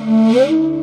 Mm-hmm.